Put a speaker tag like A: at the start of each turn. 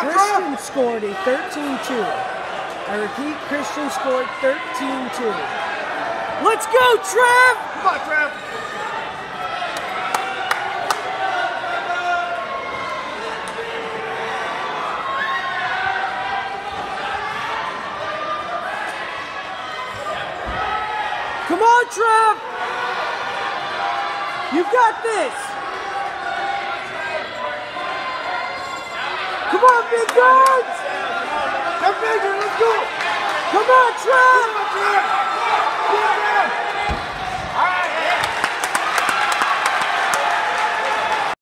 A: Christian scored a 13-2. I repeat, Christian scored 13-2. Let's go, Trev!
B: Come on, Trev.
A: Come on, Trev! You've got this! Come on, big guns!
B: Come, Major, let's go.
A: Come on, Trev!
B: Come on, Trev.